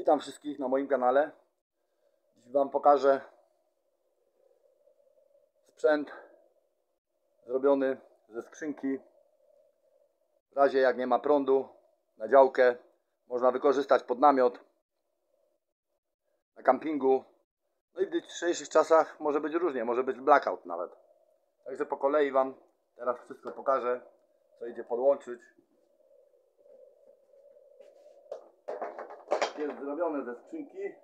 Witam wszystkich na moim kanale. Dziś Wam pokażę sprzęt zrobiony ze skrzynki. W razie jak nie ma prądu na działkę, można wykorzystać pod namiot, na kampingu. No i w dzisiejszych czasach może być różnie, może być blackout nawet. Także po kolei Wam teraz wszystko pokażę, co idzie podłączyć. Jest zrobione ze skrzynki.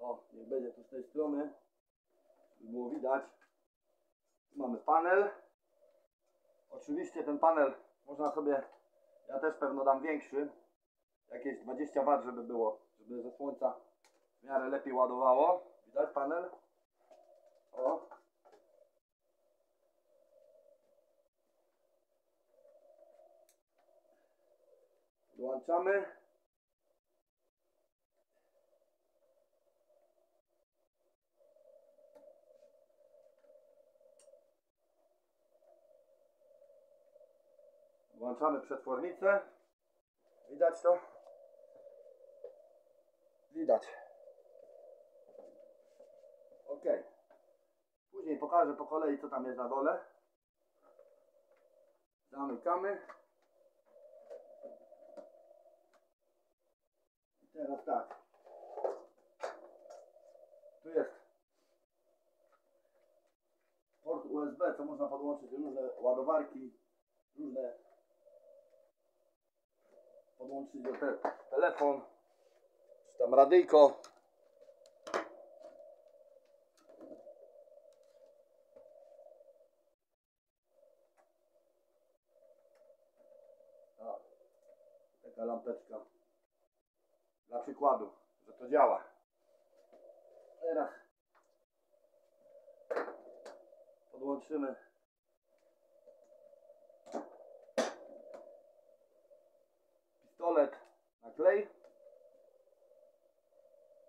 O, niech będzie tu z tej strony, żeby było widać. Tu mamy panel. Oczywiście ten panel można sobie, ja też pewno dam większy, jakieś 20 W, żeby było, żeby ze słońca w miarę lepiej ładowało. Widać panel? O. Włączamy. Włączamy przetwornicę. Widać to? Widać. Ok. Później pokażę po kolei co tam jest na dole. Zamykamy. I teraz tak. Tu jest port USB, co można podłączyć różne ładowarki, różne podłączyć do te, telefon, czy tam radyjko. O, taka lampeczka dla przykładu, że to działa. Teraz podłączymy klej.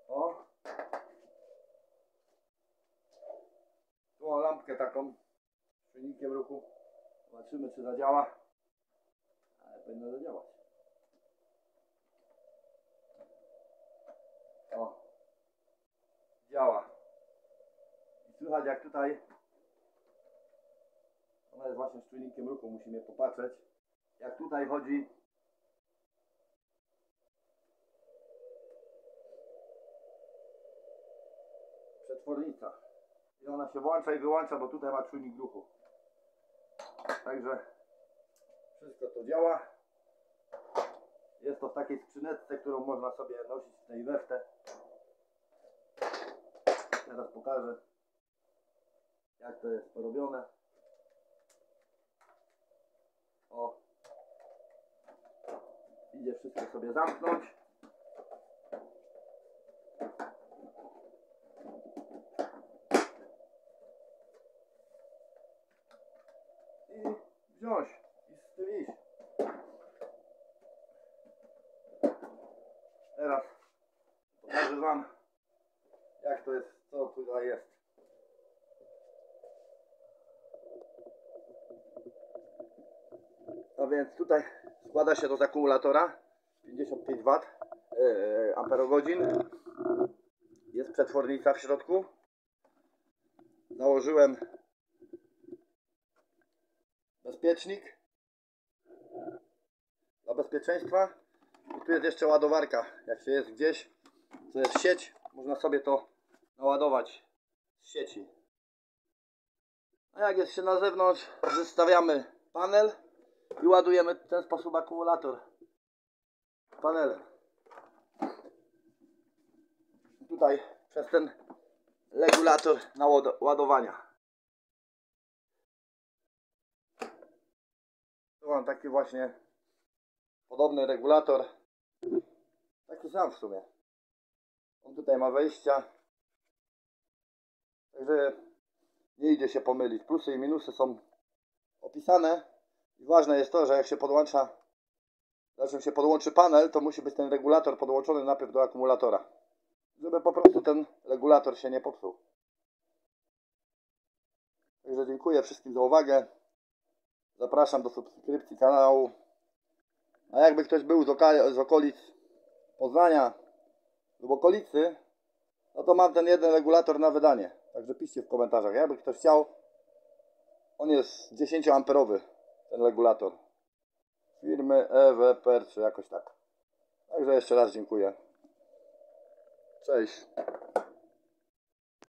O. Tu mam lampkę taką z czujnikiem ruchu. Zobaczymy czy zadziała. Ale powinno zadziałać. O. Działa. I słychać jak tutaj ona jest właśnie z czujnikiem ruchu, musimy popatrzeć. Jak tutaj chodzi przetwornica. I ona się włącza i wyłącza, bo tutaj ma czujnik ruchu. Także wszystko to działa. Jest to w takiej skrzyneczce, którą można sobie nosić w tej weftę. Teraz pokażę, jak to jest porobione. O. Idzie wszystko sobie zamknąć. i wziąć i z tym iść. Teraz pokażę Wam jak to jest, co tutaj jest. A więc tutaj składa się to z akumulatora 55 W e, amperogodzin. Jest przetwornica w środku. Założyłem bezpiecznik? Dla bezpieczeństwa? I tu jest jeszcze ładowarka. Jak się jest gdzieś to jest sieć można sobie to naładować z sieci. A jak jest się na zewnątrz zostawiamy panel i ładujemy w ten sposób akumulator panelem. Tutaj przez ten regulator naładowania Tu mam taki właśnie podobny regulator. Taki sam w sumie. On tutaj ma wejścia. Także nie idzie się pomylić. Plusy i minusy są opisane. I ważne jest to, że jak się podłącza, zanim się podłączy panel, to musi być ten regulator podłączony najpierw do akumulatora. Żeby po prostu ten regulator się nie popsuł. Także dziękuję wszystkim za uwagę. Zapraszam do subskrypcji kanału. A jakby ktoś był z, okolic Poznania, w okolicy, no to mam ten jeden regulator na wydanie. Także piszcie w komentarzach, jakby ktoś chciał. On jest 10 amperowy, ten regulator. Firmy EWPR czy jakoś tak. Także jeszcze raz dziękuję. Cześć.